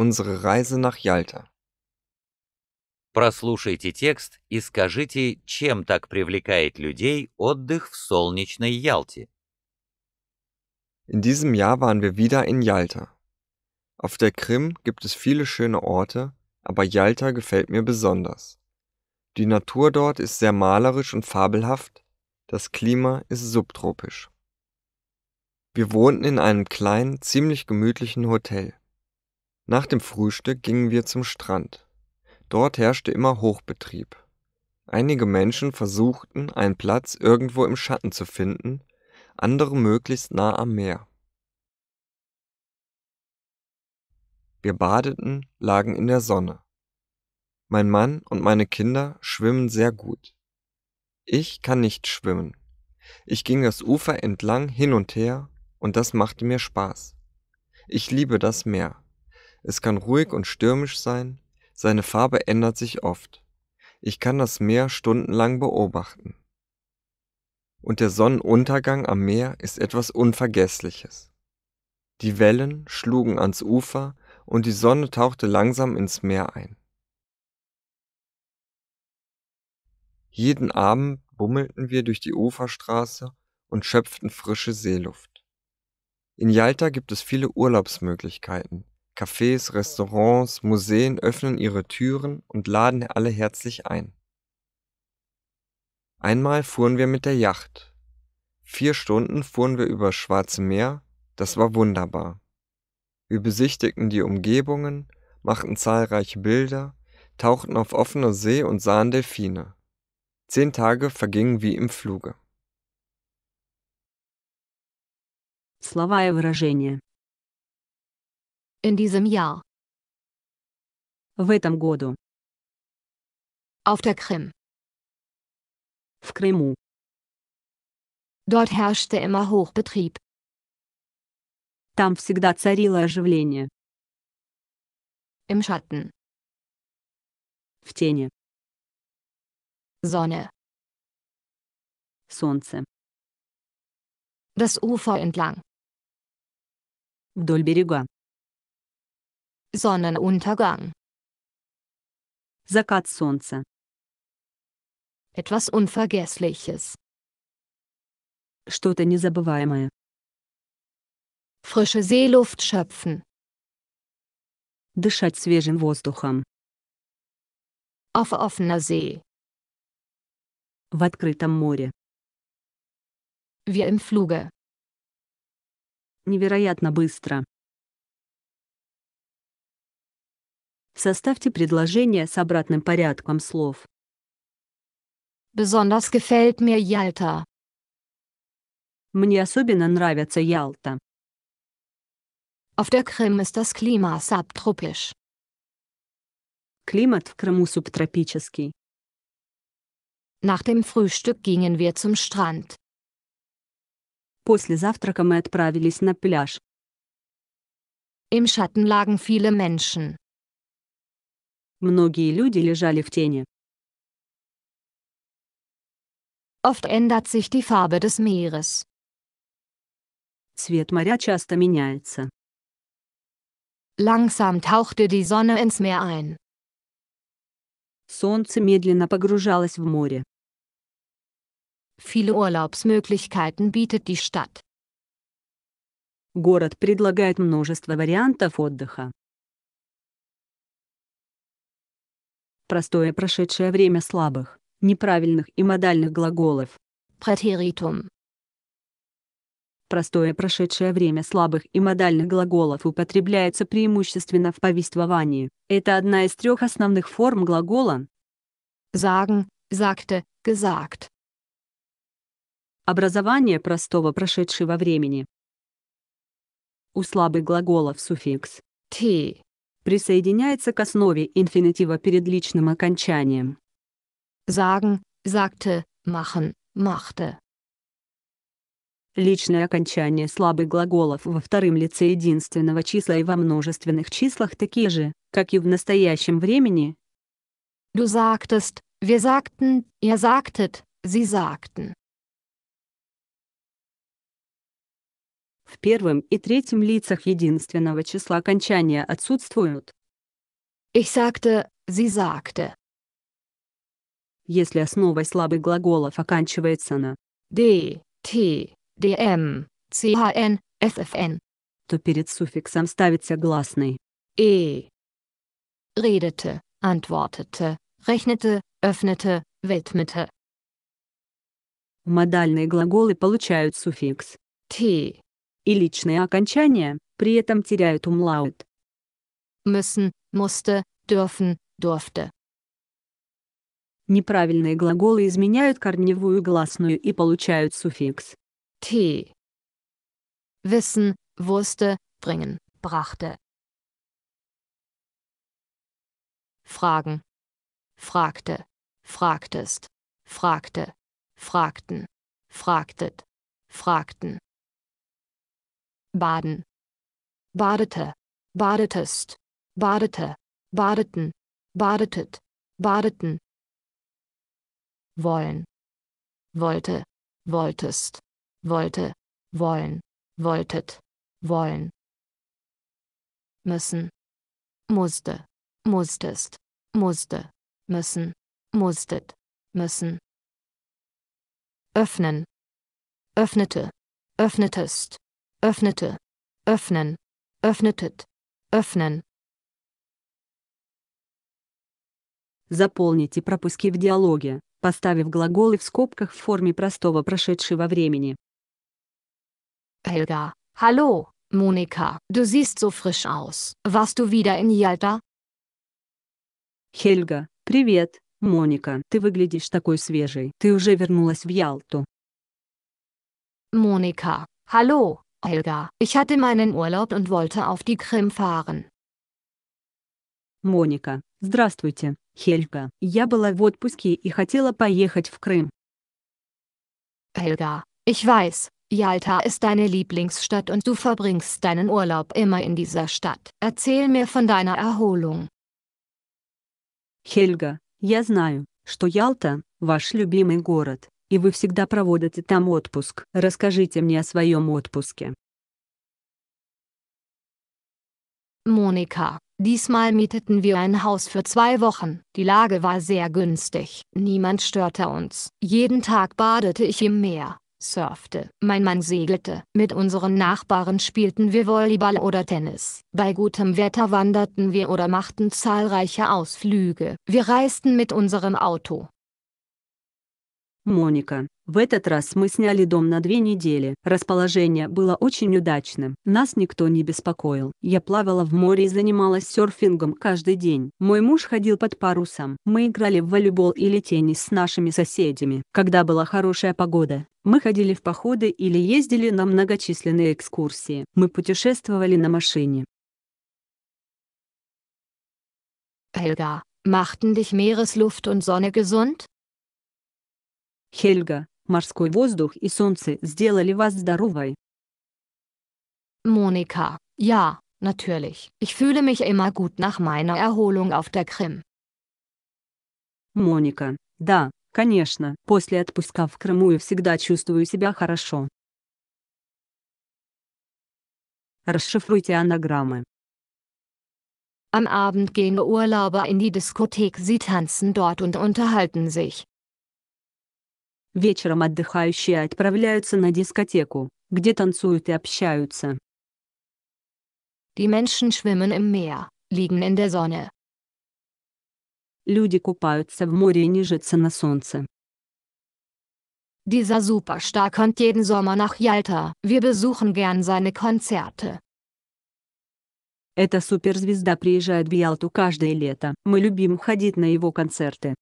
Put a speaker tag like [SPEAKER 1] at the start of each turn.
[SPEAKER 1] Unsere Reise nach Jalta.
[SPEAKER 2] Прослушайте текст и скажите, чем так привлекает людей отдых в солнечной Ялте.
[SPEAKER 1] In diesem Jahr waren wir wieder in Jalta. Auf der Krim gibt es viele schöne Orte, aber Jalta gefällt mir besonders. Die Natur dort ist sehr malerisch und fabelhaft, das Klima ist subtropisch. Wir wohnten in einem kleinen, ziemlich gemütlichen Hotel. Nach dem Frühstück gingen wir zum Strand. Dort herrschte immer Hochbetrieb. Einige Menschen versuchten, einen Platz irgendwo im Schatten zu finden, andere möglichst nah am Meer. Wir badeten, lagen in der Sonne. Mein Mann und meine Kinder schwimmen sehr gut. Ich kann nicht schwimmen. Ich ging das Ufer entlang hin und her und das machte mir Spaß. Ich liebe das Meer. Es kann ruhig und stürmisch sein, seine Farbe ändert sich oft. Ich kann das Meer stundenlang beobachten. Und der Sonnenuntergang am Meer ist etwas Unvergessliches. Die Wellen schlugen ans Ufer und die Sonne tauchte langsam ins Meer ein. Jeden Abend bummelten wir durch die Uferstraße und schöpften frische Seeluft. In Jalta gibt es viele Urlaubsmöglichkeiten. Cafés, Restaurants, Museen öffnen ihre Türen und laden alle herzlich ein. Einmal fuhren wir mit der Yacht. Vier Stunden fuhren wir über Schwarze Meer, das war wunderbar. Wir besichtigten die Umgebungen, machten zahlreiche Bilder, tauchten auf offener See und sahen Delfine. Zehn Tage vergingen wie im Fluge.
[SPEAKER 3] Слова и выражения.
[SPEAKER 4] In diesem Jahr.
[SPEAKER 3] В этом году.
[SPEAKER 4] Auf der Krim.
[SPEAKER 3] В Крыму.
[SPEAKER 4] Dort herrschte immer Hochbetrieb.
[SPEAKER 3] Там всегда царило оживление.
[SPEAKER 4] Im Schatten.
[SPEAKER 3] В тени.
[SPEAKER 4] Sonne.
[SPEAKER 3] Солнце.
[SPEAKER 4] Das Ufer entlang.
[SPEAKER 3] Вдоль берега.
[SPEAKER 4] Sonnenuntergang.
[SPEAKER 3] Закат солнца.
[SPEAKER 4] Etwas Unvergessliches.
[SPEAKER 3] Что-то незабываемое.
[SPEAKER 4] Frische Seeluft schöpfen.
[SPEAKER 3] Дышать свежим воздухом.
[SPEAKER 4] Auf offener See.
[SPEAKER 3] В открытом море.
[SPEAKER 4] Wir im Fluge.
[SPEAKER 3] Невероятно быстро. Составьте предложение с обратным порядком слов.
[SPEAKER 4] Besonders gefällt mir Jalta.
[SPEAKER 3] Мне особенно нравится Ялта.
[SPEAKER 4] Auf der Krim ist das Klima subtropisch.
[SPEAKER 3] Климат в Крыму субтропический.
[SPEAKER 4] Nach dem Frühstück gingen wir zum Strand.
[SPEAKER 3] После завтрака мы отправились на пляж.
[SPEAKER 4] Im Schatten lagen viele Menschen.
[SPEAKER 3] Многие люди лежали в тени.
[SPEAKER 4] Oft ändert sich die Farbe des Meeres.
[SPEAKER 3] Цвет моря часто меняется.
[SPEAKER 4] Langsam tauchte die Sonne ins Meer ein.
[SPEAKER 3] Солнце медленно погружалось в море.
[SPEAKER 4] Viele Urlaubsmöglichkeiten bietet die Stadt.
[SPEAKER 3] Город предлагает множество вариантов отдыха. Простое прошедшее время слабых, неправильных и модальных глаголов.
[SPEAKER 4] Präteritum.
[SPEAKER 3] Простое прошедшее время слабых и модальных глаголов употребляется преимущественно в повествовании. Это одна из трех основных форм глагола.
[SPEAKER 4] Sagen, sagte, gesagt.
[SPEAKER 3] Образование простого прошедшего времени. У слабых глаголов суффикс
[SPEAKER 4] T.
[SPEAKER 3] присоединяется к основе инфинитива перед личным окончанием.
[SPEAKER 4] Sagen, sagte, machen, machte.
[SPEAKER 3] Личное окончание слабых глаголов во втором лице единственного числа и во множественных числах такие же, как и в настоящем времени.
[SPEAKER 4] Du sagtest, wir sagten, ihr sagtet, sie sagten.
[SPEAKER 3] В первом и третьем лицах единственного числа окончания отсутствуют.
[SPEAKER 4] Ich sagte, sie sagte.
[SPEAKER 3] Если основой слабых глаголов оканчивается на
[SPEAKER 4] D, T, DM, CHN, FFN.
[SPEAKER 3] то перед суффиксом ставится гласный.
[SPEAKER 4] E. Redete, antwortete, rechnete, öffnete, widmete.
[SPEAKER 3] Модальные глаголы получают суффикс
[SPEAKER 4] T.
[SPEAKER 3] и личные окончания при этом теряют умлаут.
[SPEAKER 4] Müssen, musste, dürfen, durfte.
[SPEAKER 3] Неправильные глаголы изменяют корневую гласную и получают суффикс
[SPEAKER 4] T. Wissen, wusste, bringen, brachte. Fragen. Fragte, fragtest, fragte, fragten, fragtet, fragten. Baden. Badete, badetest, badete, badeten, badetet, badeten. Wollen. Wollte, wolltest, wollte, wollen, wolltet, wollen. Müssen. Musste, musstest, musste, müssen, musstet, müssen. Öffnen. Öffnete, öffnetest, öffnete, öffnen, öffnetet, öffnen.
[SPEAKER 3] Заполните пропуски в диалоге, поставив глаголы в скобках в форме простого прошедшего времени.
[SPEAKER 4] Helga. Hallo, Monika, du siehst so frisch aus. Warst du wieder in Jalta?
[SPEAKER 3] Хельга, привет, Моника, ты выглядишь такой свежей. Ты уже вернулась в Ялту.
[SPEAKER 4] Monika. Hallo, Helga. Ich hatte meinen Urlaub und wollte auf die Krim fahren.
[SPEAKER 3] Моника, здравствуйте, Хельга. Я была в отпуске и хотела поехать в Крым.
[SPEAKER 4] Helga. Ich weiß, Jalta ist deine Lieblingsstadt und du verbringst deinen Urlaub immer in dieser Stadt. Erzähl mir von deiner Erholung.
[SPEAKER 3] Хельга, я знаю, что Ялта – ваш любимый город, и вы всегда проводите там отпуск. Расскажите мне о своем отпуске.
[SPEAKER 4] Monika. Diesmal mieteten wir ein Haus für zwei Wochen. Die Lage war sehr günstig. Niemand störte uns. Jeden Tag badete ich im Meer, surfte. Mein Mann segelte. Mit unseren Nachbarn spielten wir Volleyball oder Tennis. Bei gutem Wetter wanderten wir oder machten zahlreiche Ausflüge. Wir reisten mit unserem Auto.
[SPEAKER 3] Моника, в этот раз мы сняли дом на две недели. Расположение было очень удачным. Нас никто не беспокоил. Я плавала в море и занималась серфингом каждый день. Мой муж ходил под парусом. Мы играли в волейбол или теннис с нашими соседями. Когда была хорошая погода, мы ходили в походы или ездили на многочисленные экскурсии. Мы путешествовали на машине.
[SPEAKER 4] Helga, machten dich Meeresluft und Sonne gesund?
[SPEAKER 3] Хельга, морской воздух и солнце сделали вас здоровой.
[SPEAKER 4] Monika. Ja, natürlich. Ich fühle mich immer gut nach meiner Erholung auf der Krim.
[SPEAKER 3] Моника, да, конечно, после отпуска в Крыму я всегда чувствую себя хорошо. Расшифруйте анаграммы.
[SPEAKER 4] Am Abend gehen Urlauber in die Diskothek, sie tanzen dort und unterhalten sich.
[SPEAKER 3] Вечером отдыхающие отправляются на дискотеку, где танцуют и общаются.
[SPEAKER 4] Die Menschen schwimmen im Meer, liegen in der Sonne.
[SPEAKER 3] Люди купаются в море и нежатся на солнце.
[SPEAKER 4] Dieser Superstar kommt jeden Sommer nach Jalta. Wir besuchen gern seine Konzerte.
[SPEAKER 3] Эта суперзвезда приезжает в Ялту каждое лето. Мы любим ходить на его концерты.